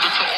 credit to